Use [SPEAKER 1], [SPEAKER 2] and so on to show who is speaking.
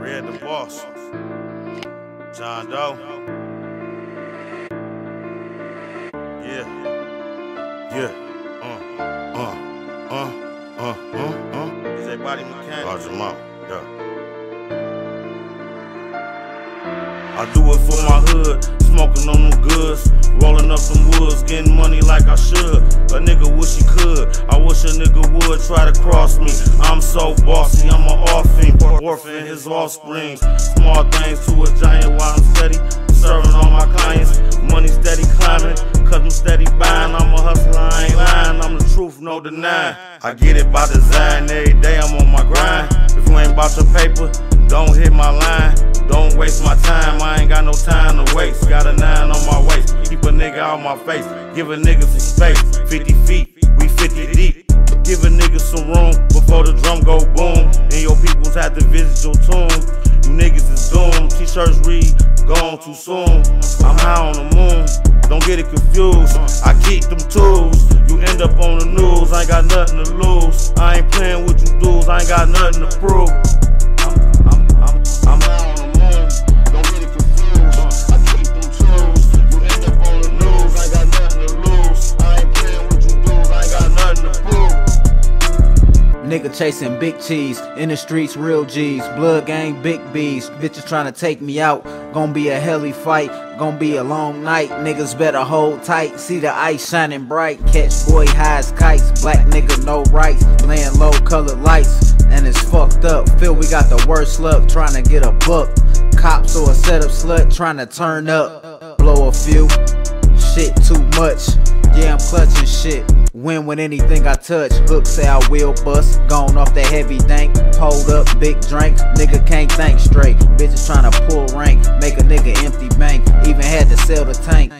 [SPEAKER 1] Red Da Boss. John Doe. Yeah. Yeah. Uh. Uh. Uh. Uh. Uh. Uh. Is everybody mechanic? Large them. Yeah. I do it for my hood, smoking on them goods, rolling up some woods, getting money like I should. A nigga wish he could, I wish a nigga would try to cross me. I'm so bossy, I'm an orphan, orphan his offspring. Small things to a giant while I'm steady, serving all my clients. Money steady climbing, cause I'm steady buying. I'm a hustler, I ain't lying, I'm the truth, no denying. I get it by design, every day I'm on my grind. If you ain't about your paper, don't hit my line. Don't waste my time, I ain't got no time to waste. Got a nine on my waist, keep a nigga out my face. Give a nigga some space, 50 have to visit your tomb. You niggas is doomed, t-shirts read, gone too soon. I'm high on the moon, don't get it confused. I keep them tools, you end up on the news. I ain't got nothing to lose. I ain't playing with you dudes, I ain't got nothing to prove.
[SPEAKER 2] Nigga chasing big cheese, in the streets real G's, blood gang big B's, bitches trying to take me out, gonna be a heli fight, gonna be a long night, niggas better hold tight, see the ice shining bright, catch boy high as kites, black nigga no rights, laying low colored lights, and it's fucked up, feel we got the worst luck, trying to get a buck, cops or a setup slut, trying to turn up, blow a few, shit too much. Yeah, I'm clutching shit. Win with anything I touch. Hook say I will bust. Gone off that heavy dank. Hold up, big drink. Nigga can't think straight. Bitches tryna pull rank. Make a nigga empty bank. Even had to sell the tank.